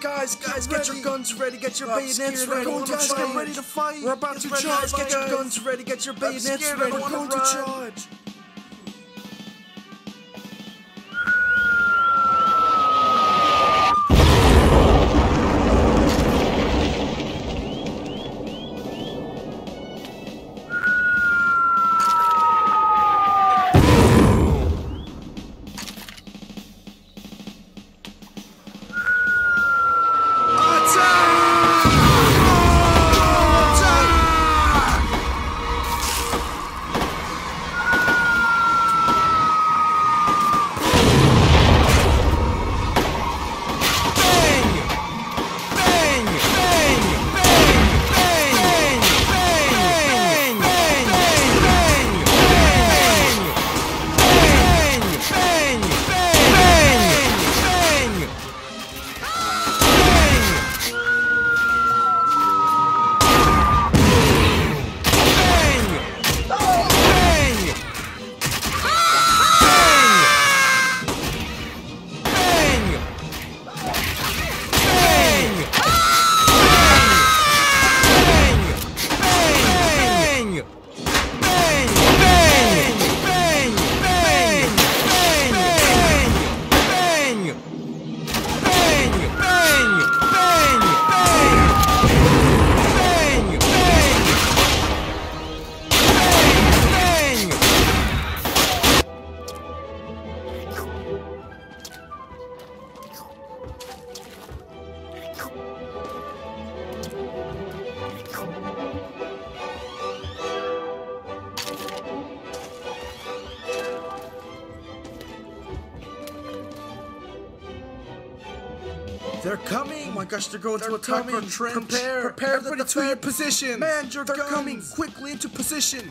Guys, guys, Get get, your guns ready. Get your I'm bayonets ready. We're wanna guys, fight. get ready to fight. We're about Get to charge, Guys, get your guns ready. Get your bayonets ready. We're going to charge. They're coming. Oh my gosh, they're going They're to attack our coming. trench. Prepare. Prepare Everybody the to your position. Man, your They're guns. coming quickly into position.